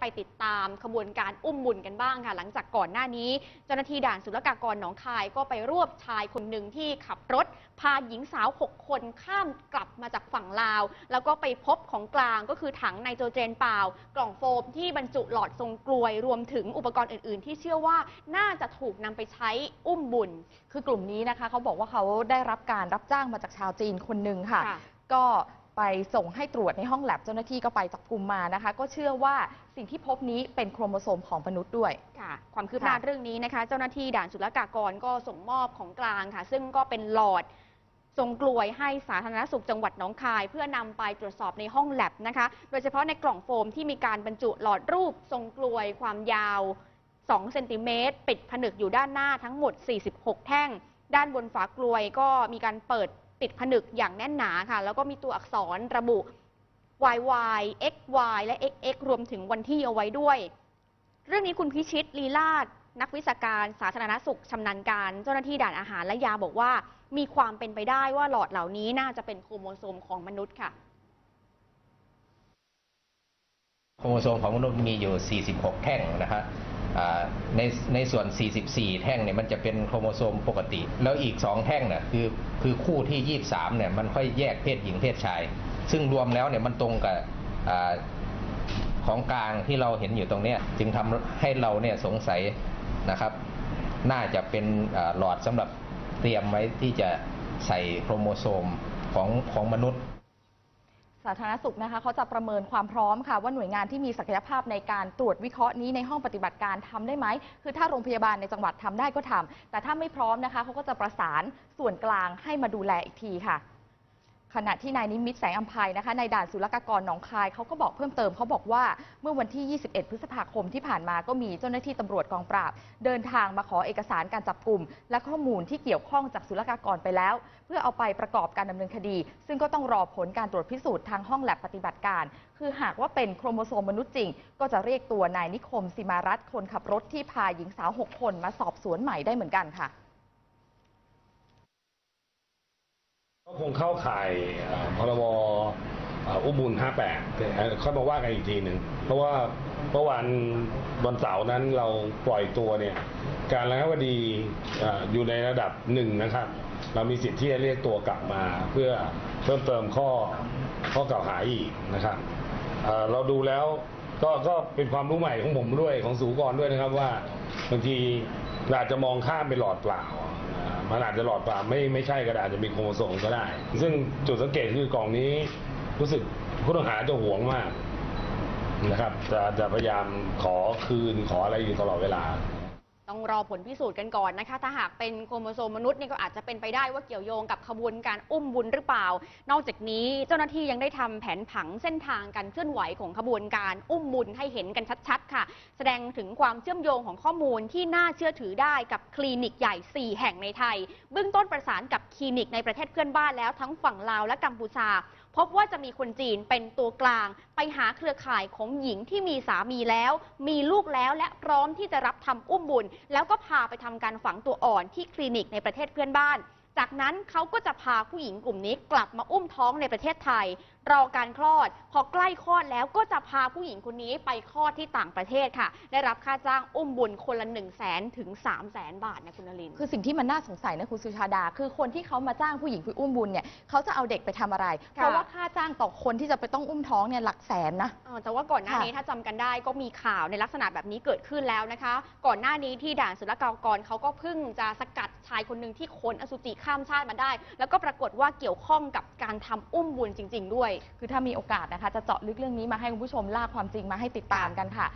ไปติดตามขบวนการอุ้มบุญกันบ้างค่ะ หลังจากก่อนหน้านี้ เจ้าหน้าที่ด่านศุลกากรหนองคายก็ไปรวบชายคนหนึ่งที่ขับรถ พาหญิงสาว 6 คนข้ามกลับมาจากฝั่งลาว แล้วก็ไปพบของกลางก็คือถังไนโตรเจนเปล่า กล่องโฟมที่บรรจุหลอดทรงกลวยรวมถึงอุปกรณ์อื่น ๆ ที่เชื่อว่าน่าจะถูกนำไปใช้อุ้มบุญ คือกลุ่มนี้นะคะเขาบอกว่าเขาได้รับการรับจ้างมาจากชาวจีนคนหนึ่งค่ะค่ะก็ ไปส่งให้ตรวจในห้องแลบเจ้าหน้าที่ก็ไปจับกลุ่มมานะคะ ก็เชื่อว่าสิ่งที่พบนี้เป็นโครโมโซมของมนุษย์ด้วย ค่ะ ความคืบหน้าค่ะ เรื่องนี้นะคะ เจ้าหน้าที่ด่านศุลกากรก็ส่งมอบของกลางค่ะ ซึ่งก็เป็นหลอดทรงกลวยให้สาธารณสุขจังหวัดหนองคาย เพื่อนำไปตรวจสอบในห้องแลบนะคะ โดยเฉพาะในกล่องโฟมที่มีการบรรจุหลอดรูปทรงกลวยความยาว 2 เซนติเมตรปิดผนึกอยู่ด้านหน้าทั้งหมด 46 แท่ง ด้านบนฝากลวยก็มีการเปิด ปิดผนึกอย่างแน่นหนาค่ะ แล้วก็มีตัวอักษรระบุ YY XY และ XX รวมถึงวันที่เอาไว้ด้วย เรื่องนี้คุณพิชิตลีลาดนักวิชาการสาธารณสุขชำนาญการ เจ้าหน้าที่ด่านอาหารและยาบอกว่า มีความเป็นไปได้ว่าหลอดเหล่านี้น่าจะเป็นโครโมโซมของมนุษย์ค่ะ โครโมโซมของมนุษย์มีอยู่ 46 แท่งนะฮะในในส่วน 44 แท่งเนี่ยมันจะเป็นโครโมโซมปกติ แล้วอีก 2 แท่งเนี่ยคือคือคู่ที่ 23 เนี่ยมันค่อยแยกเพศหญิงเพศชาย ซึ่งรวมแล้วเนี่ยมันตรงกับอของกลางที่เราเห็นอยู่ตรงเนี้ยจึงทำให้เราเนี่ยสงสัยนะครับ น่าจะเป็นหลอดสำหรับเตรียมไว้ที่จะใส่โครโมโซมของของมนุษย์ สาธารณสุขนะคะเขาจะประเมินความพร้อมค่ะ ว่าหน่วยงานที่มีศักยภาพในการตรวจวิเคราะห์นี้ในห้องปฏิบัติการทำได้ไหม คือถ้าโรงพยาบาลในจังหวัดทำได้ก็ทำแต่ถ้าไม่พร้อมนะคะเขาก็จะประสานส่วนกลางให้มาดูแลอีกทีค่ะ ขณะที่นายนิมิตแสงอัมภัยนะคะในด่านศุลกากรหนองคายเขาก็บอกเพิ่มเติมเขาบอกว่าเมื่อวันที่ 21 พฤษภาคมที่ผ่านมาก็มีเจ้าหน้าที่ตำรวจกองปราบ เดินทางมาขอเอกสารการจับกลุ่ม และข้อมูลที่เกี่ยวข้องจากศุลกากรไปแล้ว เพื่อเอาไปประกอบการดำเนินคดี ซึ่งก็ต้องรอผลการตรวจพิสูจน์ทางห้องแลบปฏิบัติการ คือหากว่าเป็นโครโมโซมมนุษย์จริง ก็จะเรียกตัวนายนิคมสิมารัตน์คนขับรถที่พาหญิงสาว 6 คนมาสอบสวนใหม่ได้เหมือนกันค่ะ ก็คงเข้าข่ายพรบอุบุญ58แต่ค่อยมาว่ากันอีกทีหนึ่ง เพราะว่าเมื่อวันวันเสาร์นั้นเราปล่อยตัวเนี่ย การระงับคดีเอ่ออยู่ในระดับหนึ่งนะครับ เรามีสิทธิ์ที่จะเรียกตัวกลับมา เพื่อเพิ่มเติมข้อข้อกล่าวหาอีกนะครับเราดูแล้วก็ก็เป็นความรู้ใหม่ของผมด้วยของสูกรด้วยนะครับว่าบางทีอาจจะมองข้ามไปหลอดเปล่า มันอาจจะหลอดเปล่าไม่ไม่ใช่ก็ได้อาจจะมีโครโมโซมก็ได้ ซึ่งจุดสังเกตคือกล่องนี้ รู้สึกผู้ต้องหาจะหวงมากนะครับ จะจะพยายามขอคืนขออะไรอยู่ตลอดเวลา ต้องรอผลพิสูจน์กันก่อนนะคะ ถ้าหากเป็นโครโมโซมมนุษย์เนี่ยก็อาจจะเป็นไปได้ว่าเกี่ยวโยงกับขบวนการอุ้มบุญหรือเปล่า นอกจากนี้เจ้าหน้าที่ยังได้ทำแผนผังเส้นทางการเคลื่อนไหวของขบวนการอุ้มบุญให้เห็นกันชัดๆ ค่ะ แสดงถึงความเชื่อมโยงของข้อมูลที่น่าเชื่อถือได้กับคลินิกใหญ่ 4 แห่งในไทย เบื้องต้นประสานกับคลินิกในประเทศเพื่อนบ้านแล้วทั้งฝั่งลาวและกัมพูชาพบว่าจะมีคนจีนเป็นตัวกลาง ไปหาเครือข่ายของหญิงที่มีสามีแล้ว มีลูกแล้วและพร้อมที่จะรับทำอุ้มบุญ แล้วก็พาไปทำการฝังตัวอ่อนที่คลินิกในประเทศเพื่อนบ้าน จากนั้นเขาก็จะพาผู้หญิงกลุ่มนี้กลับมาอุ้มท้องในประเทศไทย รอการคลอด พอใกล้คลอดแล้วก็จะพาผู้หญิงคนนี้ไปคลอดที่ต่างประเทศค่ะ ได้รับค่าจ้างอุ้มบุญคนละ1 0 0 0 0แสนถึง3 0 0แสนบาทนะคุณนลินทร์คือสิ่งที่มันน่าสงสัยนะคุณสุชาดา คือคนที่เขามาจ้างผู้หญิงไปอุ้มบุญเนี่ยเขาจะเอาเด็กไปทำอะไรเพราะว่าค่าจ้างต่อคนที่จะไปต้องอุ้มท้องเนี่ยหลักแสนนะ เออแต่ว่าก่อนหน้านี้ค่ะถ้าจำกันได้ก็มีข่าวในลักษณะแบบนี้เกิดขึ้นแล้วนะคะ ก่อนหน้านี้ที่ด่านศุลกากรเขาก็เพิ่งจะสกัดชายคนหนึ่งที่ขนอสุจิข้ามชาติมาได้ แล้วก็ปรากฏว่าเกี่ยวข้องกับการทำอุ้มบุญจริง ๆ ด้วย คือถ้ามีโอกาสนะคะ จะเจาะลึกเรื่องนี้มาให้คุณผู้ชมลากความจริงมาให้ติดตามกันค่ะ